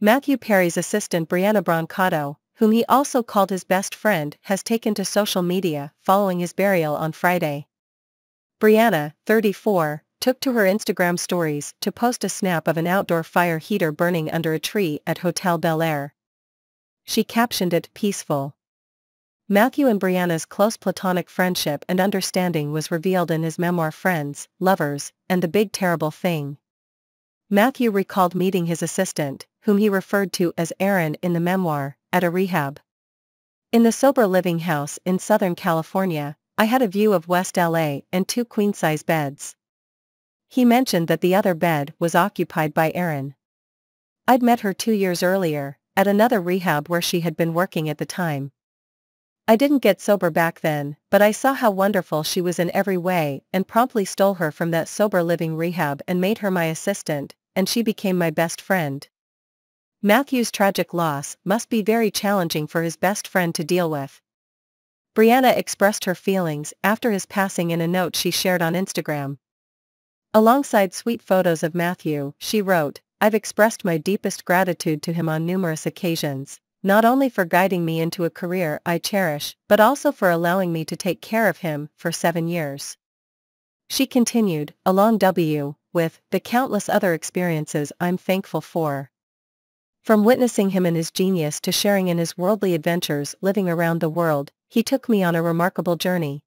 Matthew Perry's assistant Brianna Brancato, whom he also called his best friend, has taken to social media following his burial on Friday. Brianna, 34, took to her Instagram stories to post a snap of an outdoor fire heater burning under a tree at Hotel Bel Air. She captioned it peaceful. Matthew and Brianna's close platonic friendship and understanding was revealed in his memoir Friends, Lovers, and the Big Terrible Thing. Matthew recalled meeting his assistant, whom he referred to as Erin in the memoir, at a rehab. In the sober living house in Southern California, I had a view of West LA and two queen-size beds. He mentioned that the other bed was occupied by Erin. I'd met her two years earlier, at another rehab where she had been working at the time. I didn't get sober back then, but I saw how wonderful she was in every way and promptly stole her from that sober living rehab and made her my assistant, and she became my best friend. Matthew's tragic loss must be very challenging for his best friend to deal with. Brianna expressed her feelings after his passing in a note she shared on Instagram. Alongside sweet photos of Matthew, she wrote, I've expressed my deepest gratitude to him on numerous occasions, not only for guiding me into a career I cherish, but also for allowing me to take care of him for seven years. She continued, along W, with the countless other experiences I'm thankful for. From witnessing him in his genius to sharing in his worldly adventures living around the world, he took me on a remarkable journey.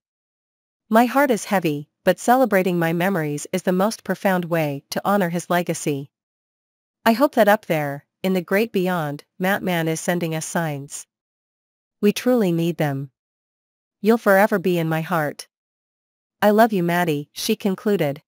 My heart is heavy, but celebrating my memories is the most profound way to honor his legacy. I hope that up there, in the great beyond, Matt Man is sending us signs. We truly need them. You'll forever be in my heart. I love you Maddie, she concluded.